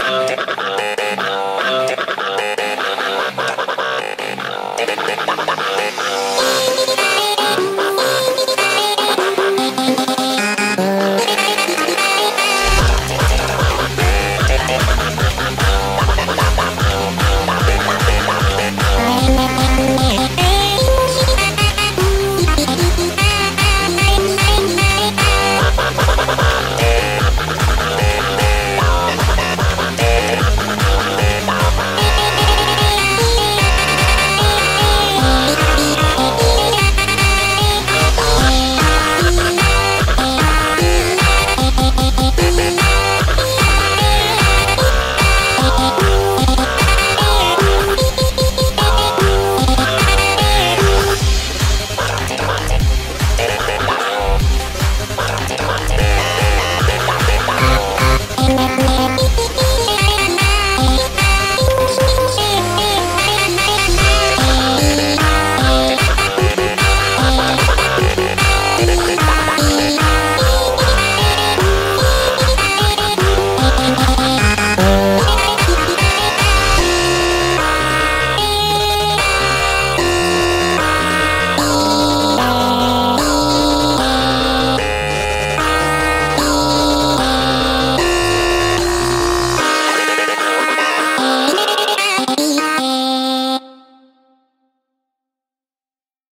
Oh,